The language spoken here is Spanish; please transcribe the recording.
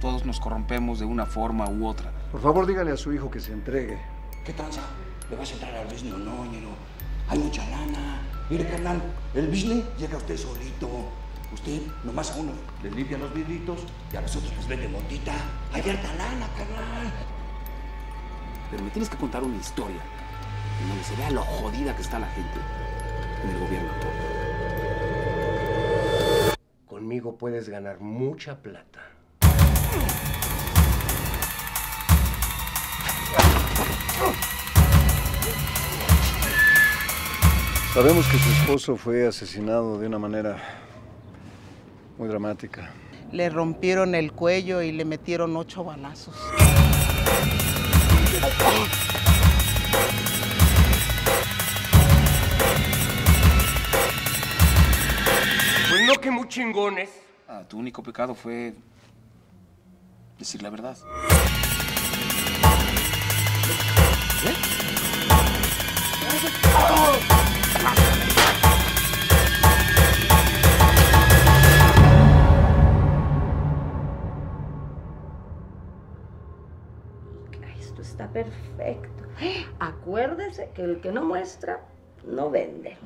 Todos nos corrompemos de una forma u otra. Por favor, dígale a su hijo que se entregue. ¿Qué tranza? ¿Le vas a entrar al business o no, ñero? Hay mucha lana. Mire, carnal, el business llega usted solito. Usted nomás a uno le limpia los vidritos y a los otros les vende motita. Hay harta lana, carnal. Pero me tienes que contar una historia en donde se vea lo jodida que está la gente en el gobierno actual. Conmigo puedes ganar mucha plata. Sabemos que su esposo fue asesinado de una manera muy dramática. Le rompieron el cuello y le metieron ocho balazos. Pues no que muy chingones. Ah, tu único pecado fue decir la verdad. Está perfecto. Acuérdese que el que no muestra, no vende.